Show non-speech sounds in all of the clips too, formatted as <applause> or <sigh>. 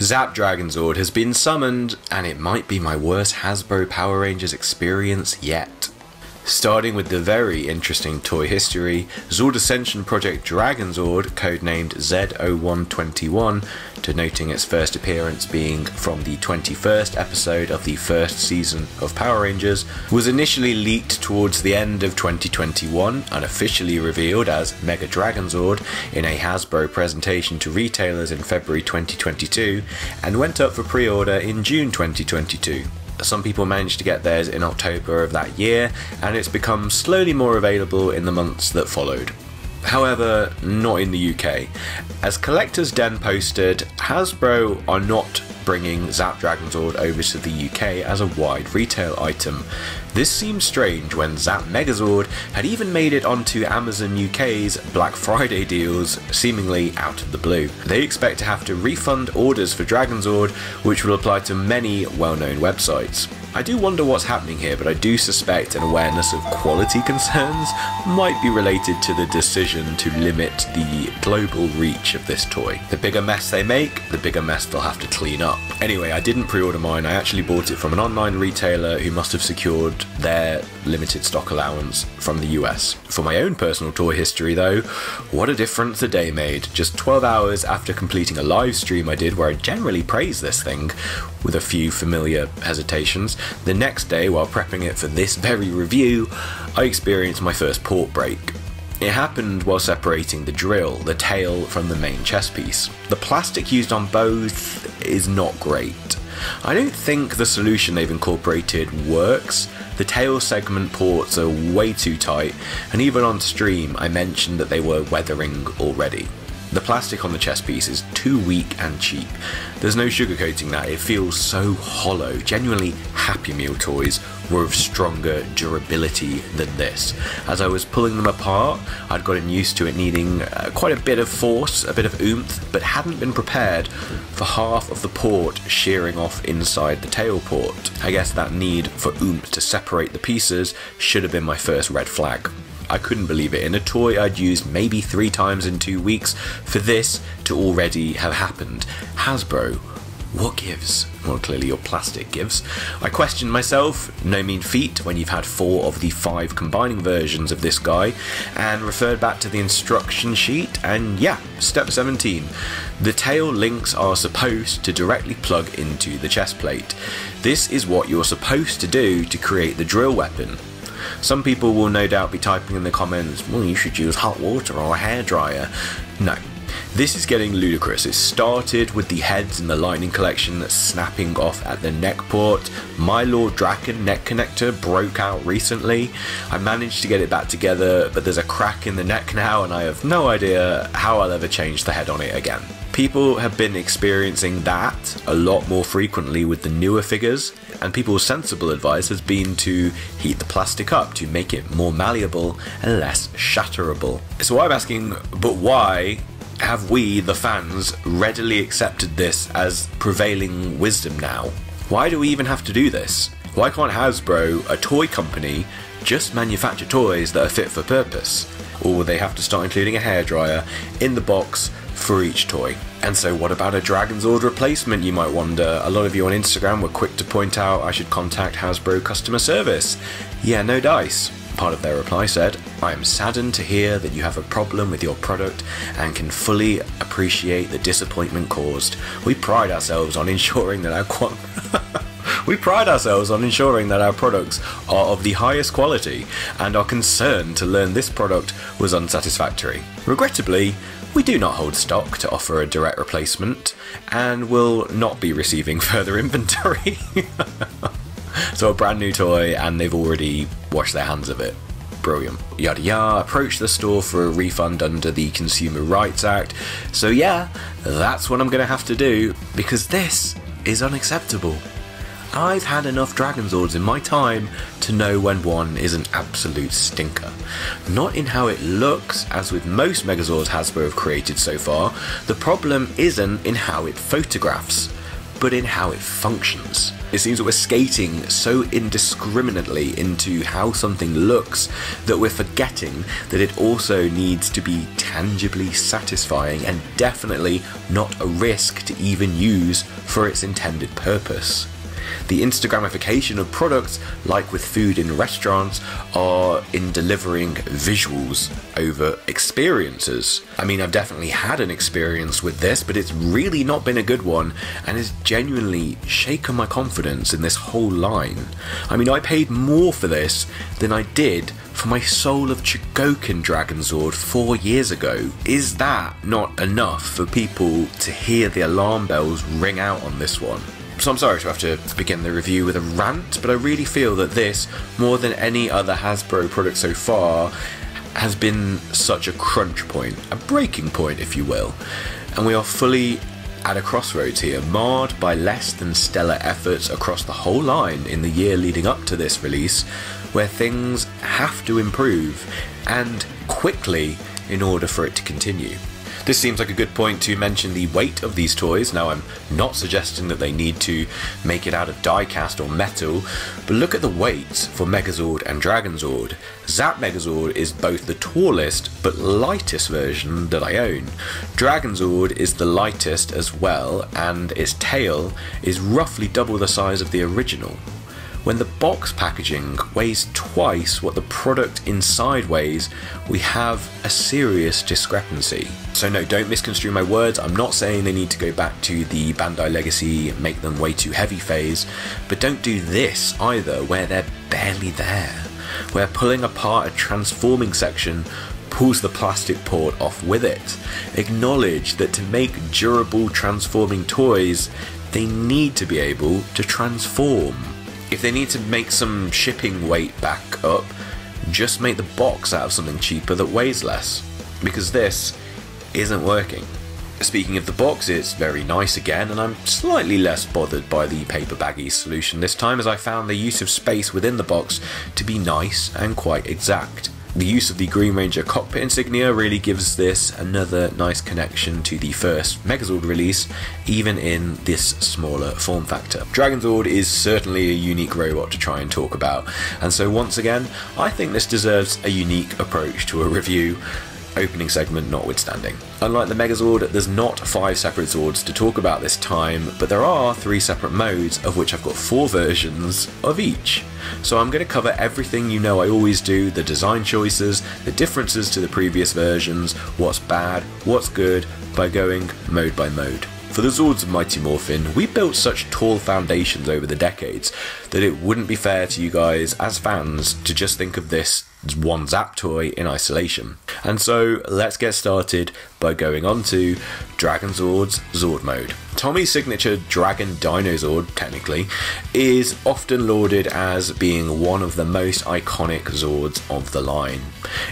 Zap Dragonzord has been summoned, and it might be my worst Hasbro Power Rangers experience yet. Starting with the very interesting toy history, Zord Ascension Project Dragonzord, codenamed Z0121, denoting its first appearance being from the 21st episode of the first season of Power Rangers, was initially leaked towards the end of 2021 and officially revealed as Mega Dragonzord in a Hasbro presentation to retailers in February 2022 and went up for pre order in June 2022. Some people managed to get theirs in October of that year, and it's become slowly more available in the months that followed. However, not in the UK. As Collectors Den posted, Hasbro are not bringing Zap Dragonzord over to the UK as a wide retail item. This seems strange when Zap Megazord had even made it onto Amazon UK's Black Friday deals, seemingly out of the blue. They expect to have to refund orders for Dragonzord, which will apply to many well known websites. I do wonder what's happening here, but I do suspect an awareness of quality <laughs> concerns might be related to the decision to limit the global reach of this toy. The bigger mess they make, the bigger mess they'll have to clean up. Anyway, I didn't pre order mine, I actually bought it from an online retailer who must have secured their limited stock allowance from the US. For my own personal toy history, though, what a difference a day made. Just 12 hours after completing a live stream I did where I generally praise this thing, with a few familiar hesitations, the next day, while prepping it for this very review, I experienced my first port break. It happened while separating the drill, the tail from the main chest piece. The plastic used on both is not great. I don't think the solution they've incorporated works. The tail segment ports are way too tight, and even on stream I mentioned that they were weathering already. The plastic on the chest piece is too weak and cheap. There's no sugarcoating that, it feels so hollow. Genuinely Happy Meal toys were of stronger durability than this. As I was pulling them apart, I'd gotten used to it needing uh, quite a bit of force, a bit of oomph, but hadn't been prepared for half of the port shearing off inside the tail port. I guess that need for oomph to separate the pieces should have been my first red flag. I couldn't believe it. In a toy I'd used maybe three times in two weeks, for this to already have happened. Hasbro, what gives? Well, clearly your plastic gives. I questioned myself, no mean feat when you've had four of the five combining versions of this guy, and referred back to the instruction sheet, and yeah, step 17. The tail links are supposed to directly plug into the chest plate. This is what you're supposed to do to create the drill weapon. Some people will no doubt be typing in the comments, well, you should use hot water or a hairdryer. No. This is getting ludicrous. It started with the heads in the Lightning Collection snapping off at the neck port. My Lord Drakkon neck connector broke out recently. I managed to get it back together, but there's a crack in the neck now, and I have no idea how I'll ever change the head on it again. People have been experiencing that a lot more frequently with the newer figures, and people's sensible advice has been to heat the plastic up to make it more malleable and less shatterable. So I'm asking, but why have we, the fans, readily accepted this as prevailing wisdom now? Why do we even have to do this? Why can't Hasbro, a toy company, just manufacture toys that are fit for purpose? Or will they have to start including a hairdryer in the box for each toy? And so, what about a Dragonzord replacement, you might wonder? A lot of you on Instagram were quick to point out I should contact Hasbro customer service. Yeah, no dice. Part of their reply said, I am saddened to hear that you have a problem with your product and can fully appreciate the disappointment caused. We pride ourselves on ensuring that our <laughs> qu- We pride ourselves on ensuring that our products are of the highest quality and are concerned to learn this product was unsatisfactory. Regrettably, we do not hold stock to offer a direct replacement and will not be receiving <laughs> further inventory. <laughs> so, a brand new toy, and they've already washed their hands of it. Brilliant. Yada yada, approach the store for a refund under the Consumer Rights Act. So, yeah, that's what I'm going to have to do because this is unacceptable. I've had enough Dragonzords in my time to know when one is an absolute stinker. Not in how it looks, as with most Megazords Hasbro have created so far, the problem isn't in how it photographs. but in how it functions. It seems that we're skating so indiscriminately into how something looks that we're forgetting that it also needs to be tangibly satisfying and definitely not a risk to even use for its intended purpose. The Instagramification of products, like with food in restaurants, are in delivering visuals over experiences. I mean, I've definitely had an experience with this, but it's really not been a good one and has genuinely shaken my confidence in this whole line. I mean, I paid more for this than I did for my Soul of Chogokin Dragonzord four years ago. Is that not enough for people to hear the alarm bells ring out on this one? So I'm sorry to have to begin the review with a rant, but I really feel that this, more than any other Hasbro product so far, has been such a crunch point, a breaking point, if you will. And we are fully at a crossroads here, marred by less than stellar efforts across the whole line in the year leading up to this release, where things have to improve, and quickly in order for it to continue. This seems like a good point to mention the weight of these toys. Now, I'm not suggesting that they need to make it out of die-cast or metal, but look at the weights for Megazord and Dragonzord. Zap Megazord is both the tallest but lightest version that I own. Dragonzord is the lightest as well, and its tail is roughly double the size of the original when the box packaging weighs twice what the product inside weighs, we have a serious discrepancy. So no, don't misconstrue my words, I'm not saying they need to go back to the Bandai Legacy make them way too heavy phase, but don't do this either where they're barely there. Where pulling apart a transforming section pulls the plastic port off with it. Acknowledge that to make durable transforming toys, they need to be able to transform. If they need to make some shipping weight back up, just make the box out of something cheaper that weighs less. Because this isn't working. Speaking of the box, it's very nice again, and I'm slightly less bothered by the paper baggy solution this time as I found the use of space within the box to be nice and quite exact. The use of the Green Ranger cockpit insignia really gives this another nice connection to the first Megazord release, even in this smaller form factor. Dragonzord is certainly a unique robot to try and talk about, and so once again, I think this deserves a unique approach to a review opening segment notwithstanding. Unlike the Megazord, there's not five separate Zords to talk about this time, but there are three separate modes, of which I've got four versions of each. So I'm going to cover everything you know I always do, the design choices, the differences to the previous versions, what's bad, what's good, by going mode by mode. For the Zords of Mighty Morphin, we built such tall foundations over the decades that it wouldn't be fair to you guys as fans to just think of this one Zap toy in isolation. And so let's get started by going on to Dragonzord's Zord mode. Tommy's signature Dragon Dinozord, technically, is often lauded as being one of the most iconic Zords of the line.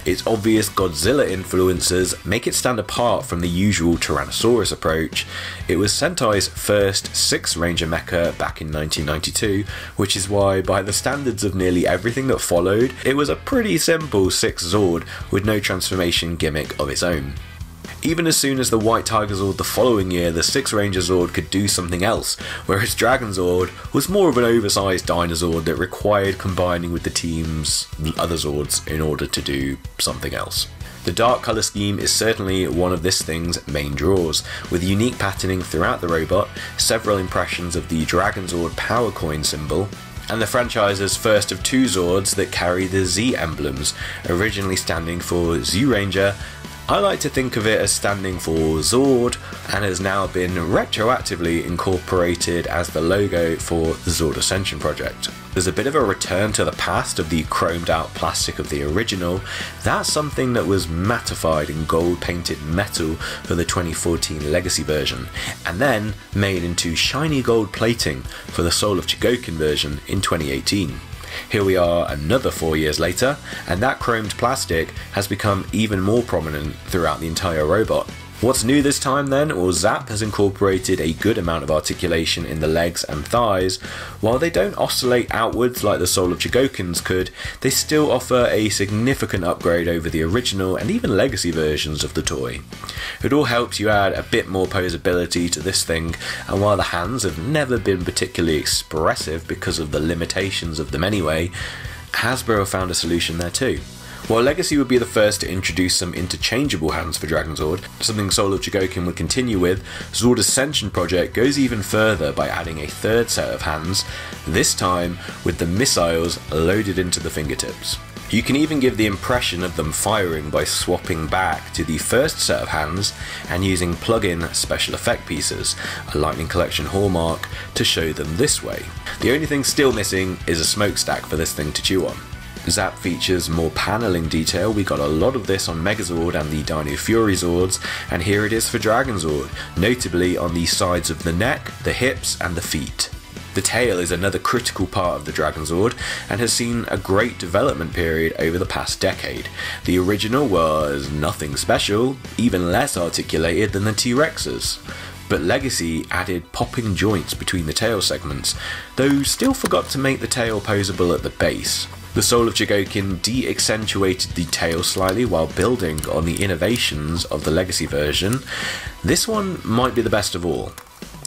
Its obvious Godzilla influences make it stand apart from the usual Tyrannosaurus approach. It was Sentai's first six Ranger mecha back in 1992, which is why, by the standards of nearly everything that followed, it was a pretty simple six Zord with no transformation gimmick of its own. Even as soon as the White Tiger Zord the following year, the Six Ranger Zord could do something else, whereas Dragon Zord was more of an oversized dinosaur that required combining with the team's other Zords in order to do something else. The dark colour scheme is certainly one of this thing's main draws, with unique patterning throughout the robot, several impressions of the Dragonzord power coin symbol, and the franchise's first of two Zords that carry the Z emblems, originally standing for Zyuranger I like to think of it as standing for Zord and has now been retroactively incorporated as the logo for the Zord Ascension project. There's a bit of a return to the past of the chromed out plastic of the original. That's something that was mattified in gold painted metal for the 2014 Legacy version, and then made into shiny gold plating for the Soul of Chogokin version in 2018. Here we are another four years later, and that chromed plastic has become even more prominent throughout the entire robot. What's new this time then? Well, Zap has incorporated a good amount of articulation in the legs and thighs. While they don't oscillate outwards like the Soul of Chogokins could, they still offer a significant upgrade over the original and even legacy versions of the toy. It all helps you add a bit more posability to this thing, and while the hands have never been particularly expressive because of the limitations of them anyway, Hasbro found a solution there too. While Legacy would be the first to introduce some interchangeable hands for Dragonzord, something Soul of would continue with, Zord Ascension Project goes even further by adding a third set of hands, this time with the missiles loaded into the fingertips. You can even give the impression of them firing by swapping back to the first set of hands and using plug-in special effect pieces, a Lightning Collection hallmark, to show them this way. The only thing still missing is a smokestack for this thing to chew on. Zap features more paneling detail, we got a lot of this on Megazord and the Dino Fury Zords, and here it is for Dragonzord, notably on the sides of the neck, the hips, and the feet. The tail is another critical part of the Dragonzord and has seen a great development period over the past decade. The original was nothing special, even less articulated than the T-Rexes but Legacy added popping joints between the tail segments, though still forgot to make the tail posable at the base. The Soul of Chogokin de-accentuated the tail slightly while building on the innovations of the Legacy version. This one might be the best of all.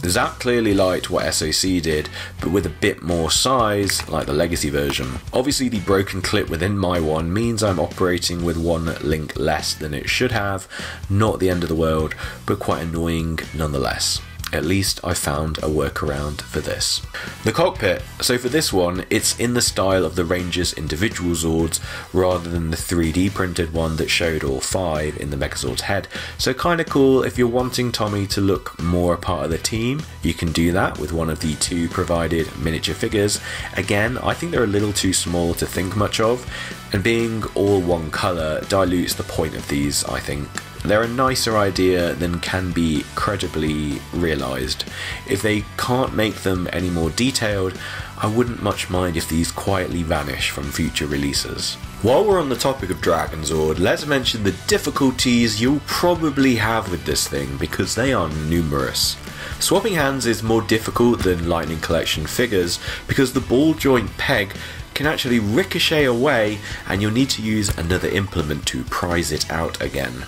Zap clearly liked what SOC did, but with a bit more size, like the Legacy version. Obviously the broken clip within my one means I'm operating with one link less than it should have, not the end of the world, but quite annoying nonetheless. At least I found a workaround for this. The cockpit. So for this one, it's in the style of the Ranger's individual Zords rather than the 3D printed one that showed all five in the Megazord's head. So kind of cool if you're wanting Tommy to look more a part of the team, you can do that with one of the two provided miniature figures. Again, I think they're a little too small to think much of, and being all one colour dilutes the point of these, I think. They're a nicer idea than can be credibly realised. If they can't make them any more detailed, I wouldn't much mind if these quietly vanish from future releases. While we're on the topic of Dragonzord, let's mention the difficulties you'll probably have with this thing because they are numerous. Swapping hands is more difficult than Lightning Collection figures because the ball joint peg can actually ricochet away and you'll need to use another implement to prise it out again.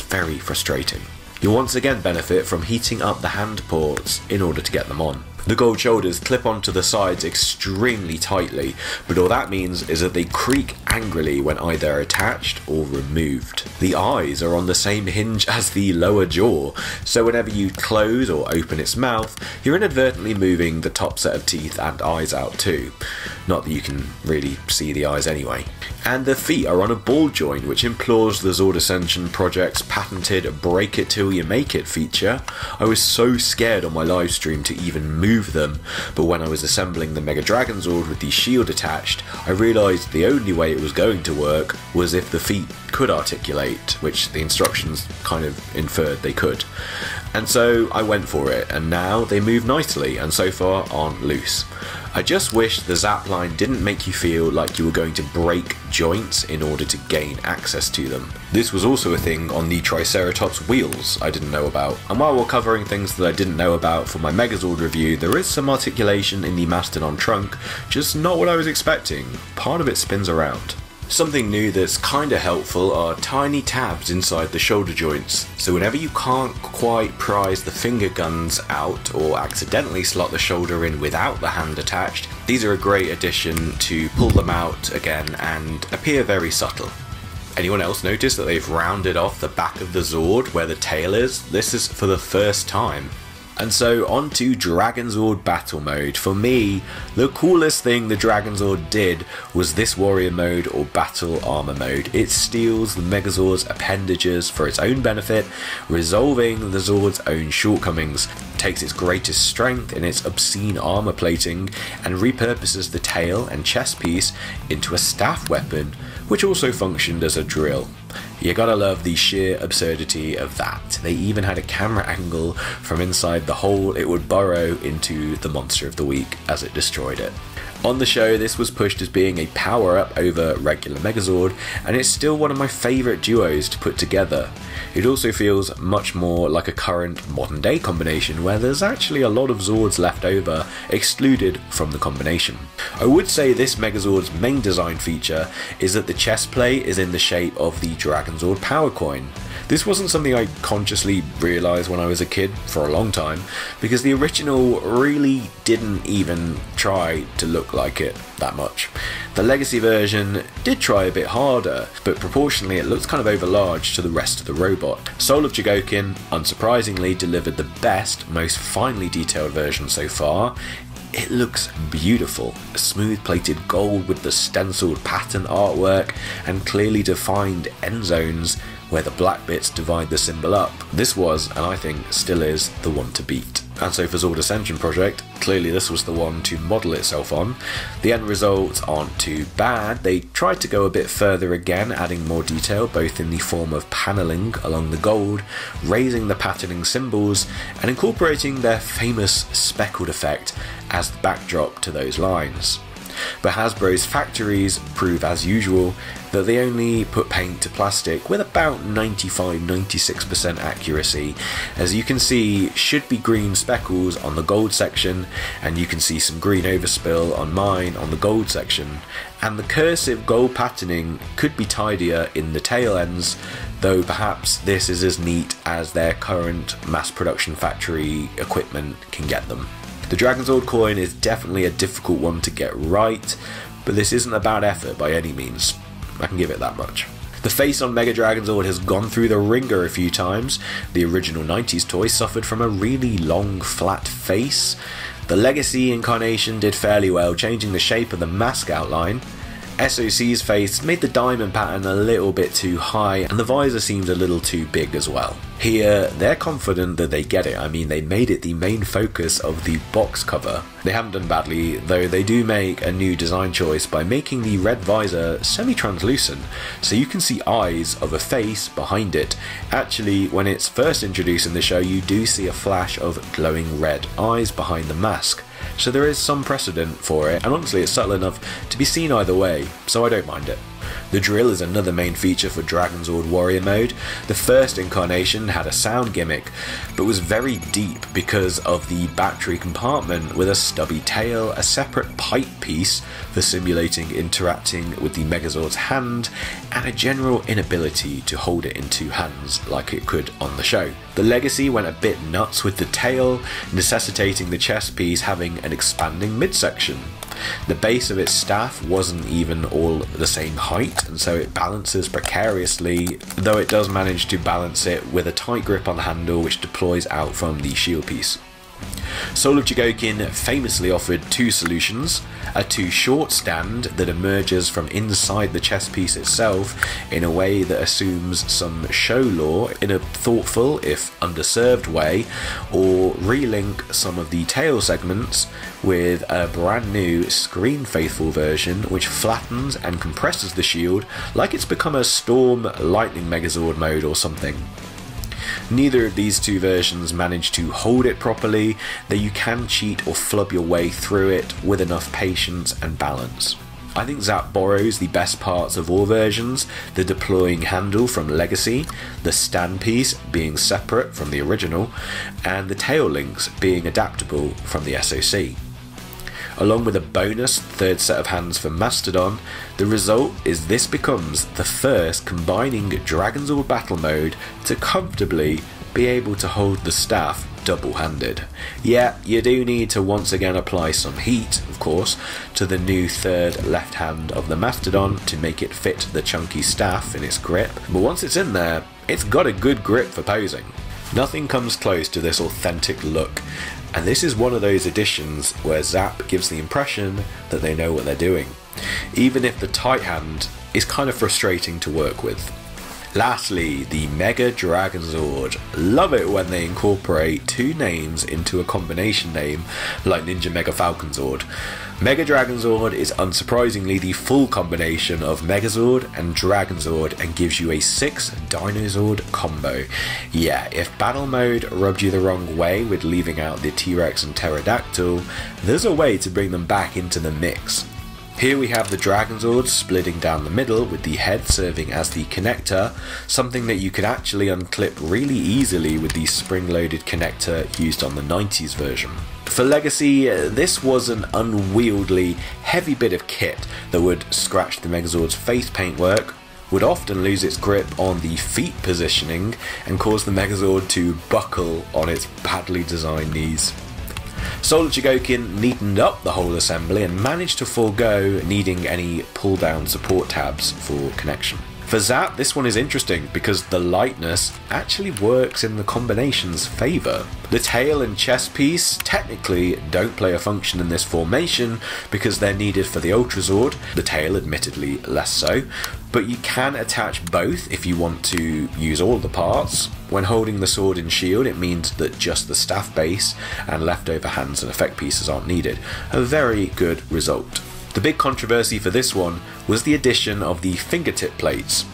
Very frustrating. You'll once again benefit from heating up the hand ports in order to get them on. The gold shoulders clip onto the sides extremely tightly, but all that means is that they creak angrily when either attached or removed. The eyes are on the same hinge <laughs> as the lower jaw, so whenever you close or open its mouth, you're inadvertently moving the top set of teeth and eyes out too. Not that you can really see the eyes anyway. And the feet are on a ball joint, which implores the Zord Ascension Project's patented break it till you make it feature. I was so scared on my live stream to even move them, but when I was assembling the Mega Dragon Zord with the shield attached, I realised the only way it was going to work was if the feet could articulate, which the instructions kind of inferred they could. And so I went for it, and now they move nicely and so far aren't loose. I just wish the zap line didn't make you feel like you were going to break joints in order to gain access to them. This was also a thing on the Triceratops wheels I didn't know about, and while we're covering things that I didn't know about for my Megazord review, there is some articulation in the Mastodon trunk, just not what I was expecting. Part of it spins around. Something new that's kinda helpful are tiny tabs inside the shoulder joints, so whenever you can't quite prise the finger guns out or accidentally slot the shoulder in without the hand attached, these are a great addition to pull them out again and appear very subtle. Anyone else notice that they've rounded off the back of the Zord where the tail is? This is for the first time. And so on to Dragonzord Battle Mode. For me, the coolest thing the Dragonzord did was this Warrior Mode or Battle Armor Mode. It steals the Megazord's appendages for its own benefit, resolving the Zord's own shortcomings, takes its greatest strength in its obscene armor plating, and repurposes the tail and chest piece into a staff weapon, which also functioned as a drill. You gotta love the sheer absurdity of that. They even had a camera angle from inside the hole it would burrow into the monster of the week as it destroyed it. On the show, this was pushed as being a power up over regular Megazord, and it's still one of my favourite duos to put together. It also feels much more like a current modern day combination where there's actually a lot of Zords left over, excluded from the combination. I would say this Megazord's main design feature is that the chest plate is in the shape of the Dragonzord Power Coin. This wasn't something I consciously realised when I was a kid for a long time, because the original really didn't even try to look like it that much. The Legacy version did try a bit harder, but proportionally it looks kind of overlarge to the rest of the robot. Soul of Chogokin, unsurprisingly, delivered the best, most finely detailed version so far, it looks beautiful. Smooth plated gold with the stenciled pattern artwork and clearly defined end zones where the black bits divide the symbol up. This was, and I think still is, the one to beat. And so for Zord Ascension Project, clearly this was the one to model itself on. The end results aren't too bad. They tried to go a bit further again, adding more detail both in the form of panelling along the gold, raising the patterning symbols, and incorporating their famous speckled effect as the backdrop to those lines. But Hasbro's factories prove, as usual, that they only put paint to plastic with about 95-96% accuracy. As you can see, should be green speckles on the gold section, and you can see some green overspill on mine on the gold section. And the cursive gold patterning could be tidier in the tail ends, though perhaps this is as neat as their current mass production factory equipment can get them. The Dragonzord coin is definitely a difficult one to get right, but this isn't a bad effort by any means. I can give it that much. The face on Mega Dragonzord has gone through the ringer a few times. The original 90s toy suffered from a really long, flat face. The Legacy incarnation did fairly well, changing the shape of the mask outline. SOC's face made the diamond pattern a little bit too high and the visor seemed a little too big as well. Here, they're confident that they get it, I mean they made it the main focus of the box cover. They haven't done badly, though they do make a new design choice by making the red visor semi-translucent, so you can see eyes of a face behind it. Actually, when it's first introduced in the show, you do see a flash of glowing red eyes behind the mask so there is some precedent for it, and honestly it's subtle enough to be seen either way, so I don't mind it. The drill is another main feature for Dragonzord Warrior mode. The first incarnation had a sound gimmick, but was very deep because of the battery compartment with a stubby tail, a separate pipe piece for simulating interacting with the Megazord's hand, and a general inability to hold it in two hands like it could on the show. The Legacy went a bit nuts with the tail, necessitating the chest piece having an expanding midsection. The base of its staff wasn't even all the same height, and so it balances precariously, though it does manage to balance it with a tight grip on the handle which deploys out from the shield piece. Soul of Chogokin famously offered two solutions a too short stand that emerges from inside the chest piece itself in a way that assumes some show lore in a thoughtful, if underserved way, or relink some of the tail segments with a brand new screen faithful version which flattens and compresses the shield like it's become a Storm Lightning Megazord mode or something. Neither of these two versions manage to hold it properly, though you can cheat or flub your way through it with enough patience and balance. I think Zap borrows the best parts of all versions the deploying handle from Legacy, the stand piece being separate from the original, and the tail links being adaptable from the SOC. Along with a bonus third set of hands for Mastodon, the result is this becomes the first combining Dragonzord battle mode to comfortably be able to hold the staff double handed. Yeah, you do need to once again apply some heat, of course, to the new third left hand of the Mastodon to make it fit the chunky staff in its grip, but once it's in there, it's got a good grip for posing. Nothing comes close to this authentic look, and this is one of those editions where Zap gives the impression that they know what they're doing, even if the tight hand is kind of frustrating to work with. Lastly, the Mega Dragon Zord. Love it when they incorporate two names into a combination name like Ninja Mega Falcon Zord. Mega Dragon Zord is unsurprisingly the full combination of Megazord and Dragon Zord and gives you a 6 Dinozord combo. Yeah, if battle mode rubbed you the wrong way with leaving out the T-Rex and Pterodactyl, there's a way to bring them back into the mix. Here we have the Dragonzord splitting down the middle with the head serving as the connector, something that you could actually unclip really easily with the spring-loaded connector used on the 90s version. For Legacy, this was an unwieldy, heavy bit of kit that would scratch the Megazord's face paintwork, would often lose its grip on the feet positioning, and cause the Megazord to buckle on its badly designed knees. Soul of Chogokin neatened up the whole assembly and managed to forego needing any pull down support tabs for connection. For Zap, this one is interesting because the lightness actually works in the combination's favour. The tail and chest piece technically don't play a function in this formation because they're needed for the Ultra Zord, the tail admittedly less so, but you can attach both if you want to use all the parts. When holding the sword and shield, it means that just the staff base and leftover hands and effect pieces aren't needed. A very good result. The big controversy for this one was the addition of the fingertip plates.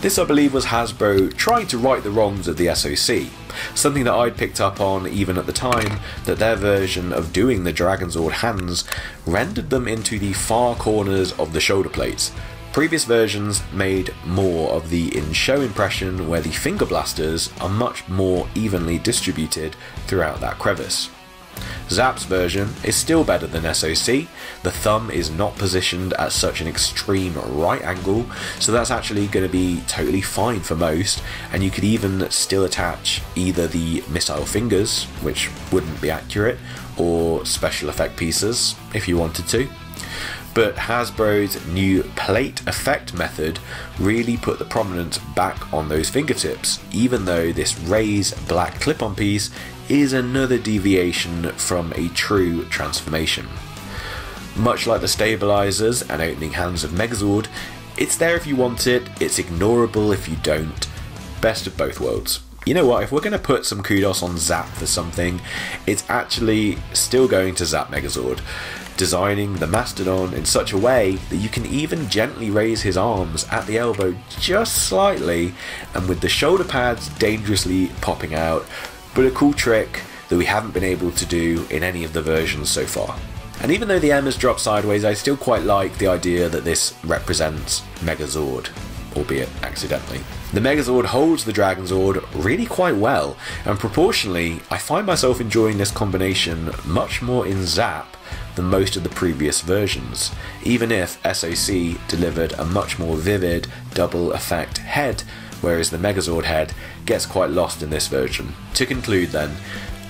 This, I believe, was Hasbro trying to right the wrongs of the SOC, something that I'd picked up on even at the time that their version of doing the Dragonzord hands rendered them into the far corners of the shoulder plates. Previous versions made more of the in show impression where the finger blasters are much more evenly distributed throughout that crevice. Zap's version is still better than SOC. The thumb is not positioned at such an extreme right angle, so that's actually going to be totally fine for most, and you could even still attach either the missile fingers, which wouldn't be accurate, or special effect pieces if you wanted to. But Hasbro's new plate effect method really put the prominence back on those fingertips, even though this raised black clip on piece is another deviation from a true transformation. Much like the stabilizers and opening hands of Megazord, it's there if you want it, it's ignorable if you don't. Best of both worlds. You know what, if we're going to put some kudos on Zap for something, it's actually still going to Zap Megazord, designing the Mastodon in such a way that you can even gently raise his arms at the elbow just slightly, and with the shoulder pads dangerously popping out, but a cool trick that we haven't been able to do in any of the versions so far. And even though the M has dropped sideways, I still quite like the idea that this represents Megazord, albeit accidentally. The Megazord holds the Dragonzord really quite well, and proportionally, I find myself enjoying this combination much more in Zap than most of the previous versions, even if SOC delivered a much more vivid double effect head whereas the Megazord head gets quite lost in this version. To conclude then,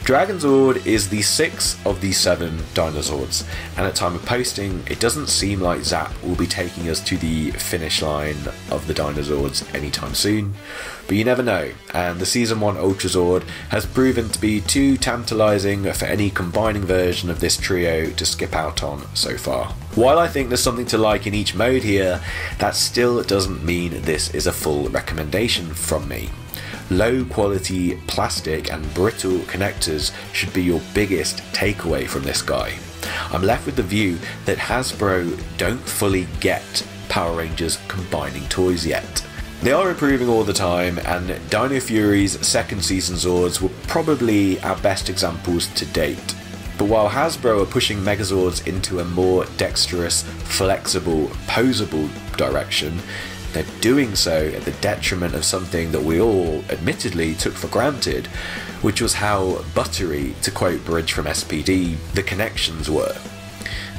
Dragonzord is the sixth of the seven Dinozords, and at time of posting, it doesn't seem like Zap will be taking us to the finish line of the Dinozords anytime soon. But you never know, and the Season 1 Ultrazord has proven to be too tantalising for any combining version of this trio to skip out on so far. While I think there's something to like in each mode here, that still doesn't mean this is a full recommendation from me. Low quality plastic and brittle connectors should be your biggest takeaway from this guy. I'm left with the view that Hasbro don't fully get Power Rangers combining toys yet. They are improving all the time, and Dino Fury's second season Zords were probably our best examples to date. But while Hasbro are pushing Megazords into a more dexterous, flexible, posable direction, they're doing so at the detriment of something that we all, admittedly, took for granted, which was how buttery, to quote Bridge from SPD, the connections were.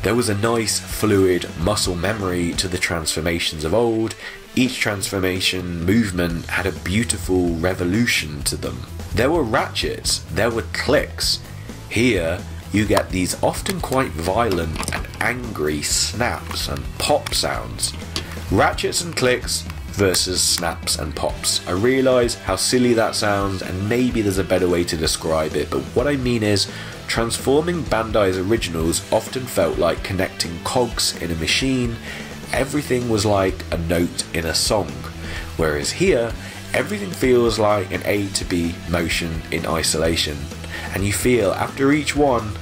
There was a nice, fluid muscle memory to the transformations of old. Each transformation movement had a beautiful revolution to them. There were ratchets, there were clicks. Here, you get these often quite violent and angry snaps and pop sounds. Ratchets and clicks versus snaps and pops. I realise how silly that sounds, and maybe there's a better way to describe it, but what I mean is, transforming Bandai's originals often felt like connecting cogs in a machine. Everything was like a note in a song. Whereas here, Everything feels like an A to B motion in isolation, and you feel after each one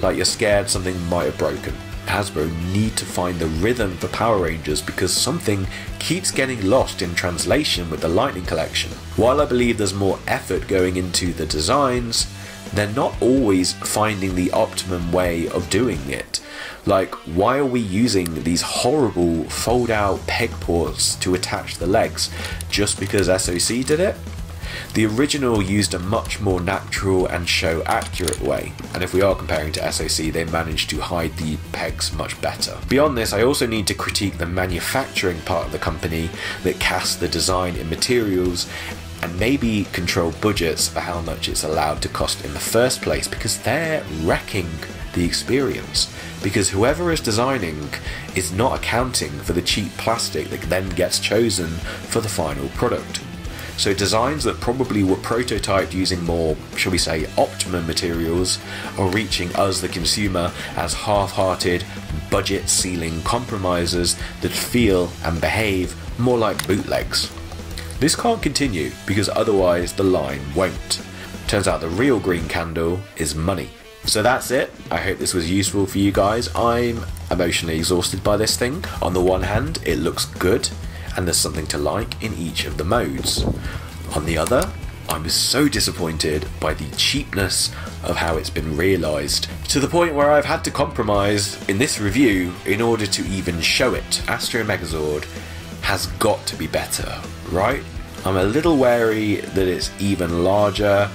like you're scared something might have broken. Hasbro need to find the rhythm for Power Rangers because something keeps getting lost in translation with the Lightning Collection. While I believe there's more effort going into the designs, they're not always finding the optimum way of doing it. Like, why are we using these horrible fold out peg ports to attach the legs just because SOC did it? The original used a much more natural and show accurate way, and if we are comparing to SOC, they managed to hide the pegs much better. Beyond this, I also need to critique the manufacturing part of the company that casts the design in materials and maybe control budgets for how much it's allowed to cost in the first place because they're wrecking the experience. Because whoever is designing is not accounting for the cheap plastic that then gets chosen for the final product. So designs that probably were prototyped using more, shall we say, optimum materials are reaching us, the consumer, as half-hearted, budget-ceiling compromises that feel and behave more like bootlegs. This can't continue because otherwise the line won't. Turns out the real green candle is money. So that's it. I hope this was useful for you guys. I'm emotionally exhausted by this thing. On the one hand, it looks good and there's something to like in each of the modes. On the other, I was so disappointed by the cheapness of how it's been realised, to the point where I've had to compromise in this review in order to even show it. Astro Megazord has got to be better, right? I'm a little wary that it's even larger.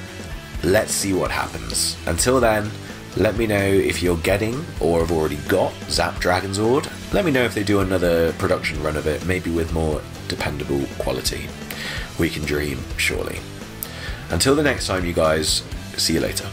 Let's see what happens. Until then, let me know if you're getting or have already got Zap Dragonzord. Let me know if they do another production run of it, maybe with more dependable quality. We can dream, surely. Until the next time, you guys, see you later.